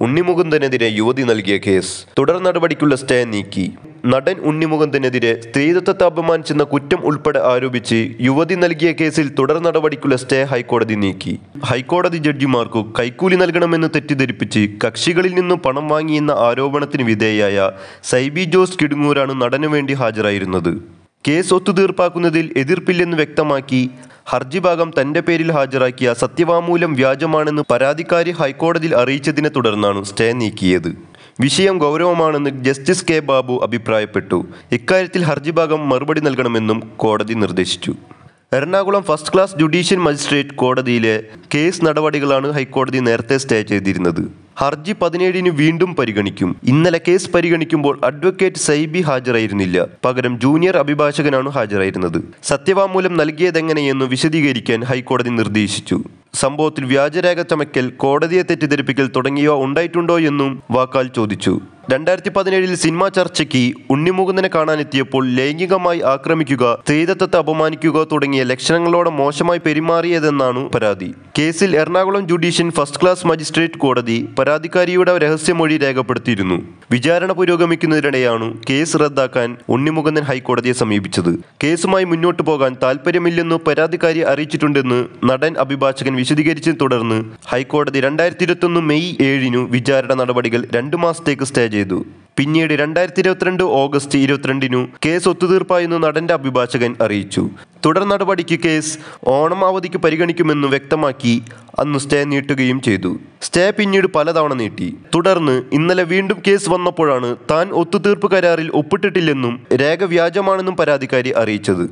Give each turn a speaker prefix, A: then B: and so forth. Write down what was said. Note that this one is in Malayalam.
A: ഉണ്ണിമുകുന്ദനെതിരെ യുവതി നൽകിയ കേസ് തുടർ നടപടിക്കുള്ള സ്റ്റേ നീക്കി. നടൻ ഉണ്ണിമുകുന്ദനെതിരെ സ്ത്രീത്വത്തെ അപമാനിച്ചെന്ന കുറ്റം ഉൾപ്പെടെ ആരോപിച്ച് യുവതി നൽകിയ കേസിൽ തുടർ നടപടിക്കുള്ള സ്റ്റേ ഹൈക്കോടതി നീക്കി. ഹൈക്കോടതി ജഡ്ജിമാർക്കു കൈക്കൂലി നൽകണമെന്ന് തെറ്റിദ്ധരിപ്പിച്ച് കക്ഷികളിൽ നിന്നും പണം വാങ്ങിയെന്ന ആരോപണത്തിന് വിധേയയായ സൈബി ജോസ് കിടുങ്ങൂരാണ് നടനു വേണ്ടി ഹാജരായിരുന്നത്. കേസ് ഒത്തുതീർപ്പാക്കുന്നതിൽ എതിർപ്പില്ലെന്ന് വ്യക്തമാക്കി ഹർജി ഭാഗം തന്റെ പേരിൽ ഹാജരാക്കിയ സത്യവാമൂലം വ്യാജമാണെന്ന് പരാതിക്കാരി ഹൈക്കോടതിയിൽ അറിയിച്ചതിനെ തുടർന്നാണ് സ്റ്റേ നീക്കിയത്. വിഷയം ഗൗരവമാണെന്ന് ജസ്റ്റിസ് കെ ബാബു അഭിപ്രായപ്പെട്ടു. ഇക്കാര്യത്തിൽ ഹർജി ഭാഗം മറുപടി നൽകണമെന്നും കോടതി നിർദ്ദേശിച്ചു. Ernakulam first class judicial magistrate കോടതിയിലെ കേസ് നടപടികളാണ് ഹൈക്കോടതി നേരത്തെ സ്റ്റേ ചെയ്തിരുന്നത്. ഹർജി പതിനേഴിന് വീണ്ടും പരിഗണിക്കും. ഇന്നലെ കേസ് പരിഗണിക്കുമ്പോൾ അഡ്വക്കേറ്റ് സൈബി ഹാജരായിരുന്നില്ല. പകരം ജൂനിയർ അഭിഭാഷകനാണ് ഹാജരായിരുന്നത്. സത്യവാങ്മൂലം നൽകിയതെങ്ങനെയെന്ന് വിശദീകരിക്കാൻ ഹൈക്കോടതി നിർദ്ദേശിച്ചു. സംഭവത്തിൽ വ്യാജരേഖ ചമയ്ക്കൽ കോടതിയെ തെറ്റിദ്ധരിപ്പിക്കൽ തുടങ്ങിയവ ഉണ്ടായിട്ടുണ്ടോ എന്നും വാക്കാൽ ചോദിച്ചു. രണ്ടായിരത്തി പതിനേഴിൽ സിനിമാ ചർച്ചയ്ക്ക് ഉണ്ണിമുകുന്ദനെ കാണാനെത്തിയപ്പോൾ ലൈംഗികമായി ആക്രമിക്കുക സ്ത്രീതത്വത്തെ അപമാനിക്കുക തുടങ്ങിയ ലക്ഷണങ്ങളോടെ മോശമായി പെരുമാറിയതെന്നാണ് പരാതി. കേസിൽ Ernakulam judicial first class magistrate കോടതി പരാതിക്കാരിയുടെ രഹസ്യമൊഴി രേഖപ്പെടുത്തിയിരുന്നു. വിചാരണ പുരോഗമിക്കുന്നതിനിടെയാണ് കേസ് റദ്ദാക്കാൻ ഉണ്ണിമുകുന്ദൻ ഹൈക്കോടതിയെ സമീപിച്ചത്. കേസുമായി മുന്നോട്ടു പോകാൻ താൽപ്പര്യമില്ലെന്ന് പരാതിക്കാരി അറിയിച്ചിട്ടുണ്ടെന്ന് നടൻ അഭിഭാഷകൻ വിശദീകരിച്ചതിനെ തുടർന്ന് ഹൈക്കോടതി രണ്ടായിരത്തി ഇരുപത്തൊന്ന് മെയ് ഏഴിനു വിചാരണ നടപടികൾ രണ്ടു മാസത്തേക്ക് സ്റ്റേ ചെയ്തു. പിന്നീട് രണ്ടായിരത്തി ഇരുപത്തിരണ്ട് ഓഗസ്റ്റ് ഇരുപത്തിരണ്ടിനു കേസ് ഒത്തുതീർപ്പായെന്ന് നടന്റെ അഭിഭാഷകൻ അറിയിച്ചു. തുടർ നടപടിക്ക് കേസ് ഓണം അവധിക്ക് പരിഗണിക്കുമെന്ന് വ്യക്തമാക്കി അന്ന് സ്റ്റേ നീട്ടുകയും ചെയ്തു. സ്റ്റേ പിന്നീട് പലതവണ നീട്ടി. തുടർന്ന് ഇന്നലെ വീണ്ടും കേസ് വന്നപ്പോഴാണ് താൻ ഒത്തുതീർപ്പ് കരാറിൽ ഒപ്പിട്ടിട്ടില്ലെന്നും രേഖ വ്യാജമാണെന്നും പരാതിക്കാരി അറിയിച്ചത്.